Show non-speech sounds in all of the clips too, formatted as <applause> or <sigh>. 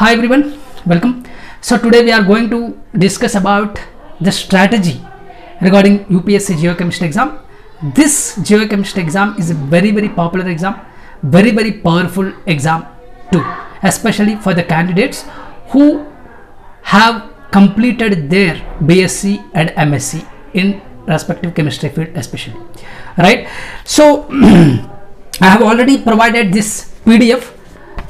Hi everyone, welcome. So today we are going to discuss about the strategy regarding UPSC Geochemistry exam. This Geochemistry exam is a very very popular exam, very very powerful exam too, especially for the candidates who have completed their BSc and MSc in respective chemistry field especially right so <clears throat> I have already provided this PDF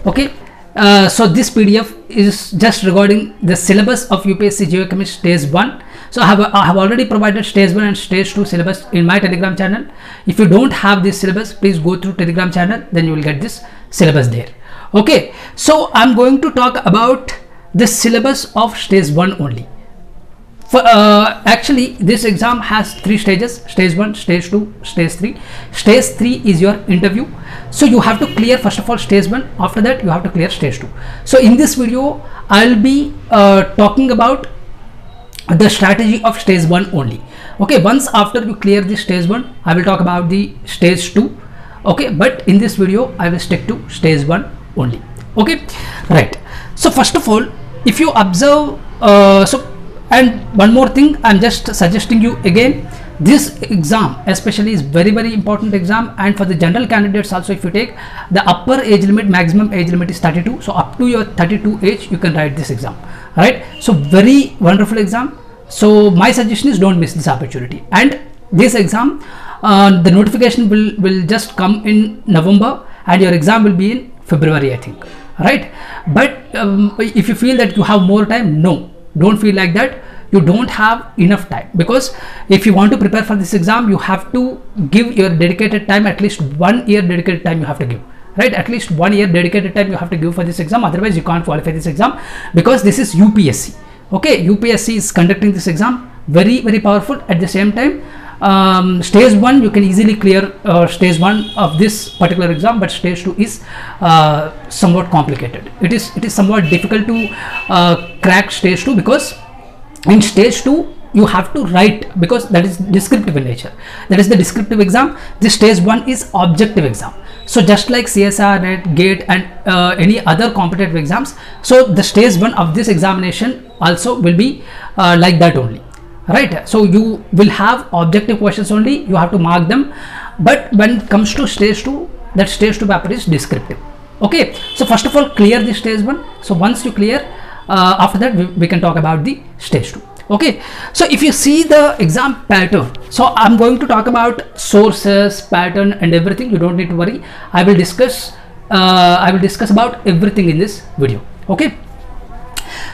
okay uh, so this PDF is just regarding the syllabus of UPSC Geochemistry stage 1 so I have, I have already provided stage 1 and stage 2 syllabus in my telegram channel. If you don't have this syllabus please go through telegram channel then you will get this syllabus there. Okay so I'm going to talk about the syllabus of stage 1 only for, uh, actually this exam has three stages. Stage 1 stage 2 stage 3 stage 3 is your interview. So you have to clear first of all stage 1 after that you have to clear stage 2 so in this video i'll be uh, talking about the strategy of stage 1 only. Okay once after you clear the stage 1 i will talk about the stage 2 okay but in this video i will stick to stage 1 only. Okay right. So first of all if you observe uh, so and one more thing i'm just suggesting you again this exam especially is very very important exam. And for the general candidates also if you take the upper age limit maximum age limit is 32 so up to your 32 age you can write this exam right? So very wonderful exam. So my suggestion is don't miss this opportunity. And this exam uh, the notification will will just come in november and your exam will be in february i think right? But um, if you feel that you have more time no don't feel like that. You don't have enough time. Because if you want to prepare for this exam you have to give your dedicated time at least one year dedicated time you have to give. Right? At least one year dedicated time you have to give for this exam. Otherwise you can't qualify this exam. Because this is upsc okay? Upsc is conducting this exam. Very very powerful. At the same time um, stage one you can easily clear uh, stage one of this particular exam but stage two is uh, somewhat complicated. It is it is somewhat difficult to uh, crack stage two because in stage 2 you have to write because that is descriptive in nature. That is the descriptive exam. This stage 1 is objective exam. So just like csir net gate and uh, any other competitive exams so the stage 1 of this examination also will be uh, like that only right? So you will have objective questions only. You have to mark them. But when it comes to stage 2 that stage 2 paper is descriptive. Okay? So first of all clear the stage 1 so once you clear uh, after that we, we, can talk about the stage 2 okay? So if you see the exam pattern so i'm going to talk about sources pattern and everything. You don't need to worry. I will discuss uh, i will discuss about everything in this video. Okay?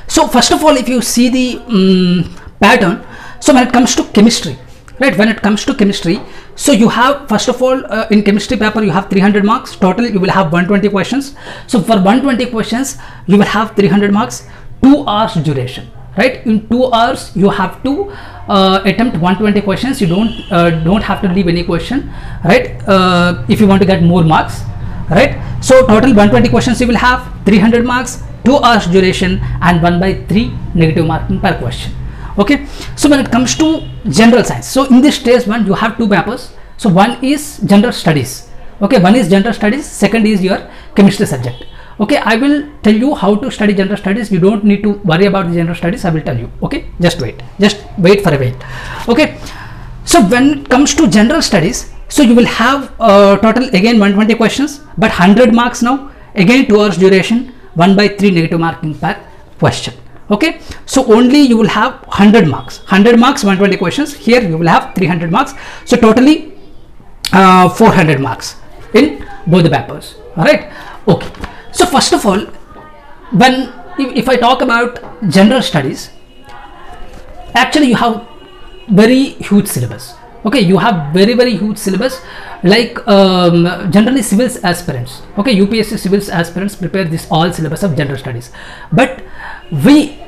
So first of all if you see the um, pattern so when it comes to chemistry right when it comes to chemistry so you have first of all uh, in chemistry paper you have 300 marks. Total you will have 120 questions. So for 120 questions you will have 300 marks. 2 hours duration right? In 2 hours you have to uh, attempt 120 questions. You don't uh, don't have to leave any question right? Uh, if you want to get more marks right? So total 120 questions you will have 300 marks 2 hours duration and 1 by 3 negative marking per question okay? So when it comes to general science so in this stage one you have two papers. So one is general studies. Okay? One is general studies second is your chemistry subject. Okay? I will tell you how to study general studies. You don't need to worry about the general studies. I will tell you. Okay? Just wait. Just wait for a wait. Okay? So when it comes to general studies so you will have uh, total again 120 questions but 100 marks now. Again 2 hours duration 1 by 3 negative marking per question okay? So only you will have 100 marks. 100 marks 120 questions. Here you will have 300 marks. So totally uh, 400 marks in both the papers. All right okay. So first of all when if, if i talk about general studies actually you have very huge syllabus. Okay? You have very very huge syllabus. Like um, generally civils aspirants. Okay? Upsc civils aspirants prepare this all syllabus of general studies. But we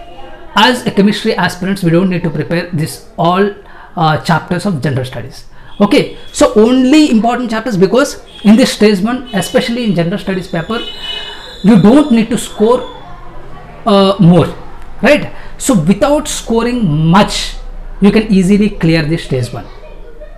as a chemistry aspirants we don't need to prepare this all uh, chapters of general studies. Okay so only important chapters because in this stage one especially in general studies paper you don't need to score uh, more right? So without scoring much you can easily clear this stage one.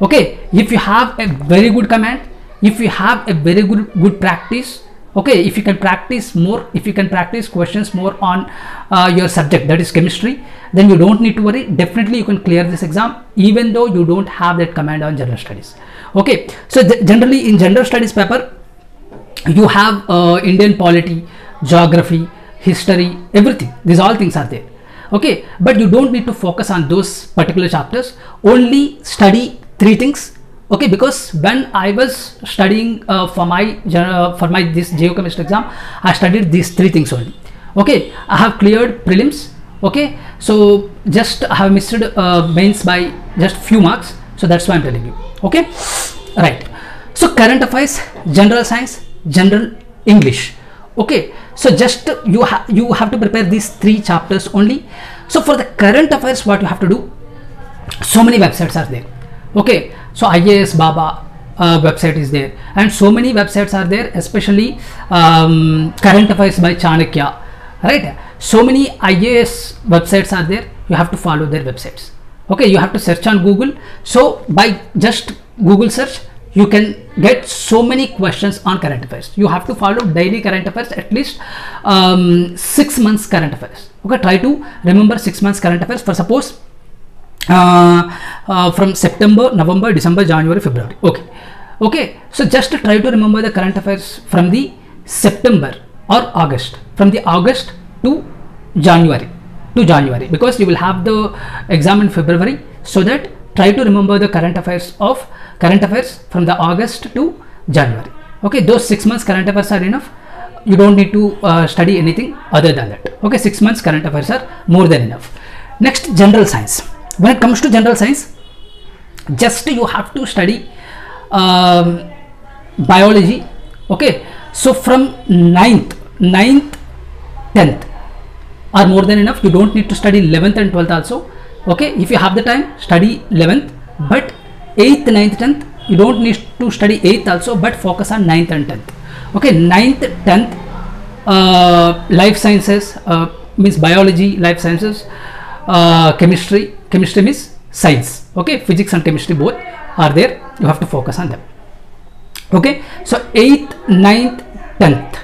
Okay if you have a very good command if you have a very good good practice okay if you can practice more if you can practice questions more on uh, your subject that is chemistry then you don't need to worry. Definitely you can clear this exam even though you don't have that command on general studies. Okay so generally in general studies paper you have uh, indian polity geography history everything. These all things are there. Okay but you don't need to focus on those particular chapters. Only study three things okay because when i was studying uh, for my uh, for my this geochemistry exam i studied these three things only. Okay i have cleared prelims. Okay so just i have missed uh, mains by just few marks. So that's why i'm telling you. Okay right. So current affairs general science general english. Okay so just you have you have to prepare these three chapters only. So for the current affairs what you have to do so many websites are there. Okay so ias baba uh, website is there. And so many websites are there especially um, current affairs by chanakya right? So many ias websites are there. You have to follow their websites. Okay you have to search on google. So by just google search you can get so many questions on current affairs. You have to follow daily current affairs at least um, six months current affairs. Okay try to remember six months current affairs. For suppose uh, uh, from September, November, December, January, February. Okay, okay. So just try to remember the current affairs from the September or August, from the August to January to January, because you will have the exam in February. So that try to remember the current affairs of current affairs from the August to January. Okay, those six months current affairs are enough. You don't need to uh, study anything other than that. Okay, six months current affairs are more than enough. Next, general science when it comes to general science just you have to study um, biology okay? So from 9th 9th 10th are more than enough. You don't need to study 11th and 12th also okay? If you have the time study 11th but 8th 9th 10th you don't need to study 8th also but focus on 9th and 10th okay? 9th 10th uh, life sciences uh, means biology life sciences uh, chemistry chemistry means science. Okay? Physics and chemistry both are there. You have to focus on them. Okay? So 8th 9th 10th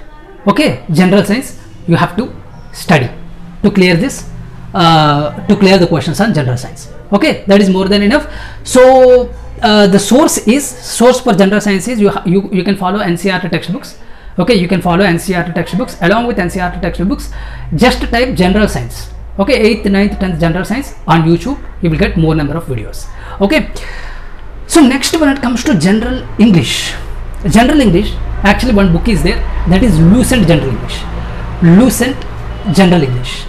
okay? General science you have to study to clear this uh, to clear the questions on general science. Okay? That is more than enough. So uh, the source is source for general sciences you, you you can follow ncert textbooks. Okay? You can follow ncert textbooks along with ncert textbooks. Just type general science okay 8th 9th 10th general science on youtube. You will get more number of videos. Okay. So next when it comes to general english. General english actually one book is there. That is lucent general english. Lucent general english.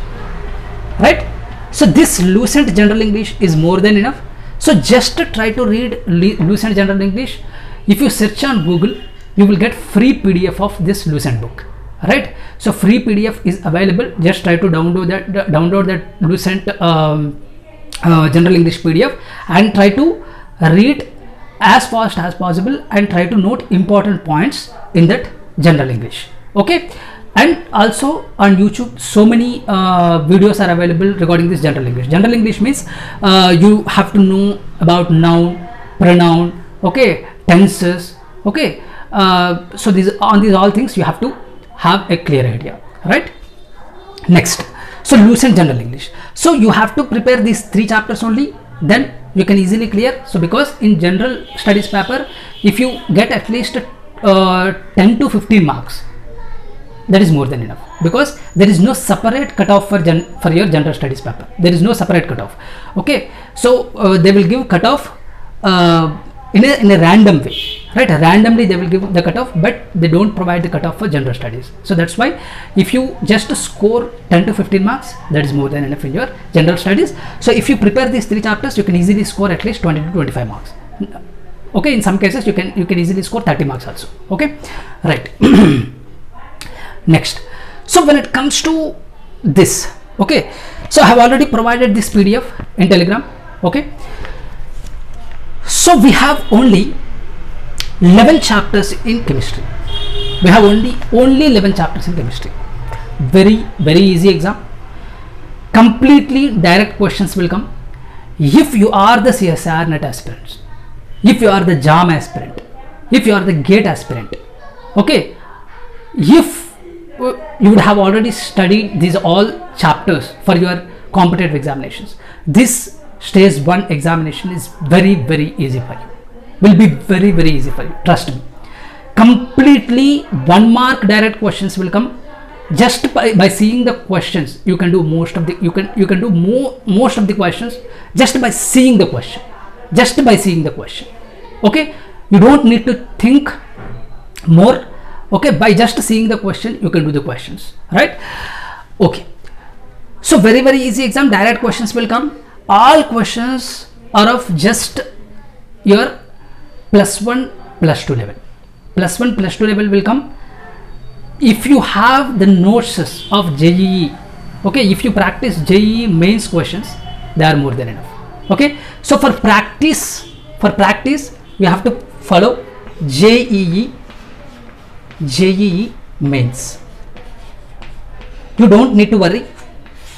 Right? So this lucent general english is more than enough. So just try to read lucent general english. If you search on google you will get free pdf of this lucent book right? So free pdf is available. Just try to download that download that lucent um, uh, general english pdf and try to read as fast as possible and try to note important points in that general english. Okay? And also on youtube so many uh, videos are available regarding this general english. General english means uh, you have to know about noun pronoun okay tenses okay? Uh, so these on these all things you have to have a clear idea right? Next. So lucent general english. So you have to prepare these three chapters only then you can easily clear. So because in general studies paper if you get at least uh, 10 to 15 marks that is more than enough. Because there is no separate cutoff for gen for your general studies paper. There is no separate cutoff. Okay? So uh, they will give cutoff uh, in a, in a random way right randomly they will give the cutoff but they don't provide the cutoff for general studies. So that's why if you just score 10 to 15 marks that is more than enough in your general studies. So if you prepare these three chapters you can easily score at least 20 to 25 marks. Okay in some cases you can you can easily score 30 marks also. Okay? Right. <clears throat> Next. So when it comes to this okay? So i have already provided this pdf in telegram. Okay? So we have only 11 chapters in chemistry. We have only only 11 chapters in chemistry. Very very easy exam. Completely direct questions will come. If you are the csir net aspirant if you are the jam aspirant if you are the gate aspirant okay if uh, you would have already studied these all chapters for your competitive examinations. This stage 1 examination is very very easy for you will be very very easy for you. Trust me. Completely one mark direct questions will come. Just by, by seeing the questions you can do most of the you can you can do more most of the questions just by seeing the question. Just by seeing the question. Okay? You don't need to think more. Okay? By just seeing the question you can do the questions. Right? Okay. So very very easy exam. Direct questions will come. All questions are of just your plus 1 plus 2 level. Plus 1 plus 2 level will come. If you have the notes of JEE okay if you practice JEE mains questions they are more than enough okay. So for practice for practice you have to follow JEE JEE mains. You don't need to worry.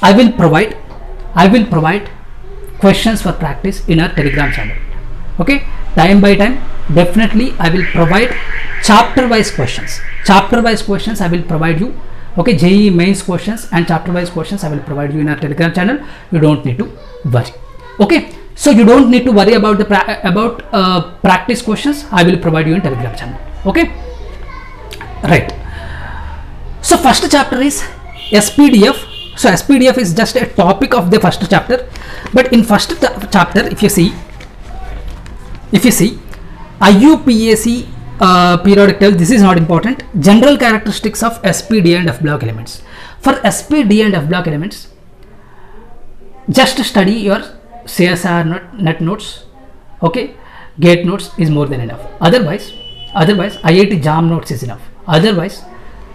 I will provide I will provide questions for practice in our telegram channel okay time by time definitely i will provide chapter wise questions. Chapter wise questions i will provide you. Okay JEE mains questions and chapter wise questions i will provide you in our telegram channel. You don't need to worry. Okay so you don't need to worry about the pra about uh, practice questions. I will provide you in telegram channel. Okay? Right. So first chapter is spdf so spdf is just a topic of the first chapter. But in first chapter if you see if you see IUPAC uh, periodic table this is not important. General characteristics of SPD and F block elements. For SPD and F block elements just study your CSIR net, net notes okay? Gate notes is more than enough. Otherwise otherwise IIT JAM notes is enough. Otherwise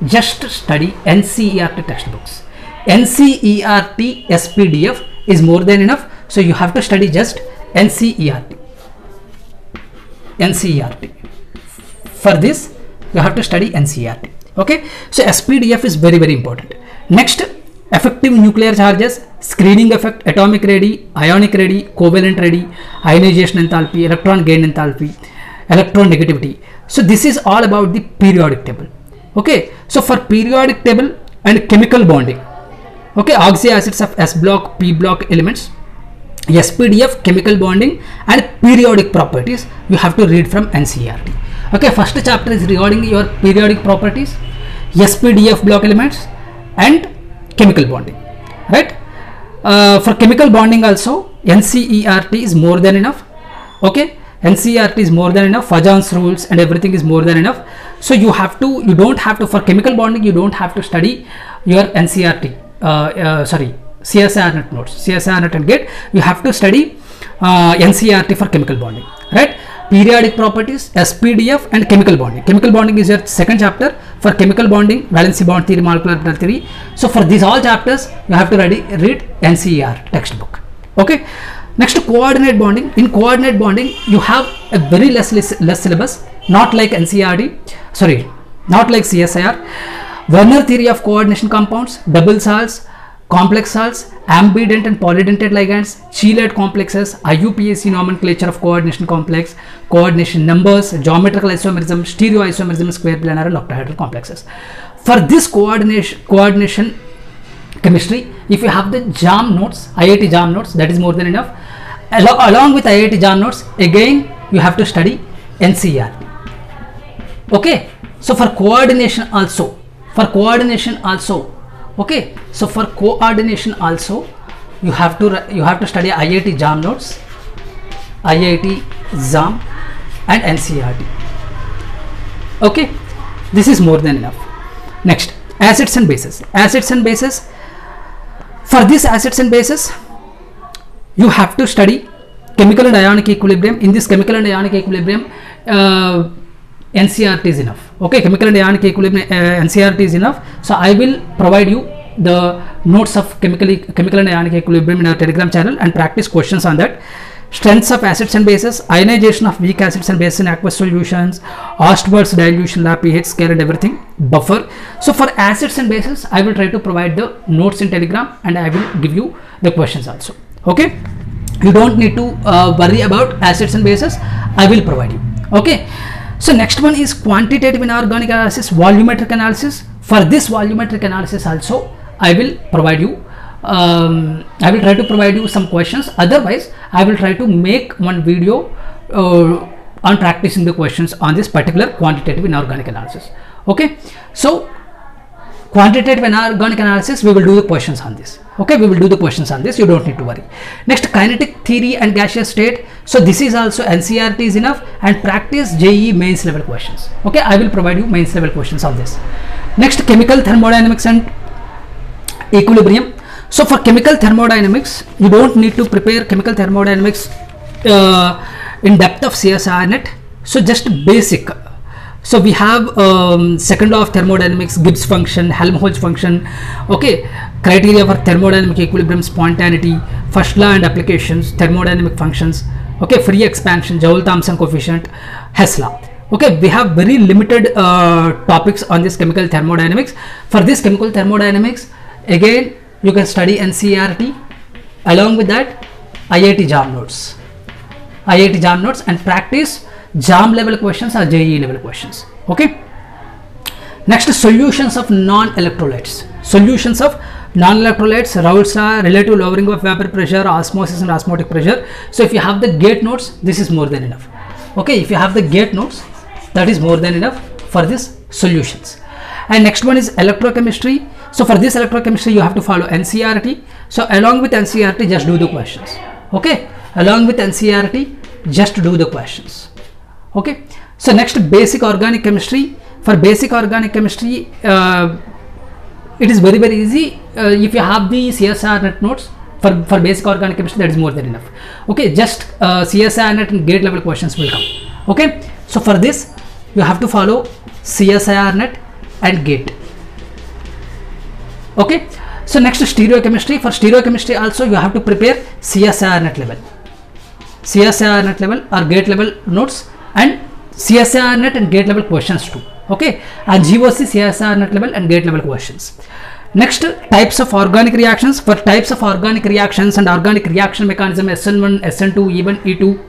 just study NCERT textbooks. NCERT SPDF is more than enough so you have to study just NCERT NCERT. For this, you have to study NCERT. Okay, so SPDF is very very important. Next, effective nuclear charges, screening effect, atomic radii, ionic radii, covalent radii, ionization enthalpy, electron gain enthalpy, electron negativity. So this is all about the periodic table. Okay, so for periodic table and chemical bonding, okay, oxy acids of S block, P block elements SPDF chemical bonding and periodic properties you have to read from NCERT. Okay, first chapter is regarding your periodic properties, SPDF block elements and chemical bonding, right? Uh, for chemical bonding also NCERT is more than enough. Okay, NCERT is more than enough. Fajans rules and everything is more than enough. So you have to, you don't have to for chemical bonding, you don't have to study your NCERT. Uh, uh, sorry, CSIR net notes, CSIR net and GATE, you have to study uh, NCERT for chemical bonding, right? Periodic properties, SPDF and chemical bonding. Chemical bonding is your second chapter for chemical bonding, valency bond theory, molecular theory. So for these all chapters, you have to ready, read NCER textbook. Okay. Next, to coordinate bonding. In coordinate bonding, you have a very less less, syllabus, not like NCERT, sorry, not like CSIR. Werner theory of coordination compounds, double salts, complex salts, ambident and polydentate ligands, chelate complexes, IUPAC nomenclature of coordination complex, coordination numbers, geometrical isomerism, stereoisomerism, square planar and octahedral complexes. For this coordination, coordination chemistry, if you have the JAM notes, IIT JAM notes, that is more than enough. Al along with IIT JAM notes, again you have to study NCERT. Okay, so for coordination also, for coordination also, okay so for coordination also you have to you have to study IIT JAM notes IIT JAM and NCERT okay this is more than enough. Next acids and bases. Acids and bases. For this acids and bases you have to study chemical and ionic equilibrium. In this chemical and ionic equilibrium uh, NCERT is enough. Okay chemical and ionic equilibrium uh, NCERT is enough. So I will provide you the notes of chemical chemical and ionic equilibrium in our telegram channel and practice questions on that. Strengths of acids and bases ionization of weak acids and bases in aqueous solutions Ostwald's dilution law pH scale and everything buffer. So for acids and bases I will try to provide the notes in telegram and I will give you the questions also. Okay? You don't need to uh, worry about acids and bases. I will provide you. Okay so next one is quantitative inorganic analysis volumetric analysis. For this volumetric analysis also i will provide you um, i will try to provide you some questions. Otherwise i will try to make one video uh, on practicing the questions on this particular quantitative inorganic analysis. Okay? So quantitative organic analysis we will do the questions on this. Okay we will do the questions on this you don't need to worry. Next kinetic theory and gaseous state. So this is also ncert is enough and practice jee mains level questions. Okay i will provide you mains level questions on this. Next chemical thermodynamics and equilibrium. So for chemical thermodynamics you don't need to prepare chemical thermodynamics uh, in depth of csir net. So just basic so we have um, second law of thermodynamics gibbs function helmholtz function. Okay criteria for thermodynamic equilibrium spontaneity first law and applications thermodynamic functions. Okay free expansion joule thomson coefficient hess law okay we have very limited uh, topics on this chemical thermodynamics. For this chemical thermodynamics again you can study ncert along with that iit jam notes. Iit jam notes and practice jam level questions or JEE level questions. Okay? Next solutions of non-electrolytes. Solutions of non-electrolytes Raoult's relative lowering of vapor pressure osmosis and osmotic pressure. So if you have the gate notes this is more than enough. Okay? If you have the gate notes that is more than enough for this solutions. And next one is electrochemistry. So for this electrochemistry you have to follow NCERT so along with NCERT just do the questions. Okay? Along with NCERT just do the questions okay? So next basic organic chemistry. For basic organic chemistry uh, it is very very easy. Uh, if you have the csir net notes for, for basic organic chemistry that is more than enough. Okay? Just uh, csir net and gate level questions will come. Okay? So for this you have to follow csir net and gate. Okay? So next stereochemistry. For stereochemistry also you have to prepare csir net level. Csir net level or gate level notes and CSIR net and gate level questions too. Okay, and GOC CSIR net level and gate level questions. Next, types of organic reactions. For types of organic reactions and organic reaction mechanism SN1, SN2, E1, E2,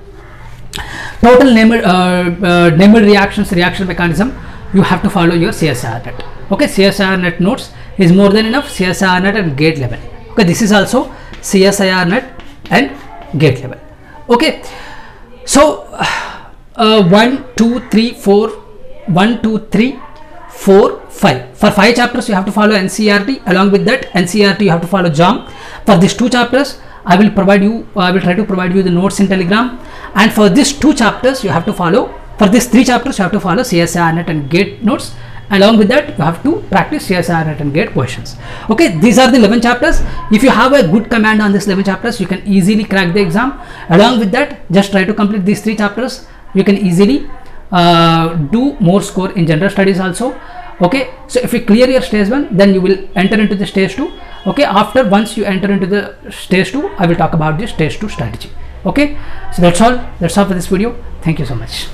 total named, uh, uh, reactions reaction mechanism, you have to follow your CSIR net. Okay, CSIR net notes is more than enough. CSIR net and gate level. Okay, this is also CSIR net and gate level. Okay, so uh, Uh, 1 2 3 4 1 2 3 4 5 for 5 chapters you have to follow ncert along with that ncert you have to follow jam for these two chapters i will provide you uh, i will try to provide you the notes in telegram. And for these two chapters you have to follow for these three chapters you have to follow csir net and gate notes. Along with that you have to practice csir net and gate questions. Okay these are the 11 chapters. If you have a good command on this 11 chapters you can easily crack the exam. Along with that just try to complete these three chapters you can easily uh, do more score in general studies also. Okay so if you clear your stage 1 then you will enter into the stage 2 okay after once you enter into the stage 2 i will talk about the stage 2 strategy. Okay so that's all. That's all for this video. Thank you so much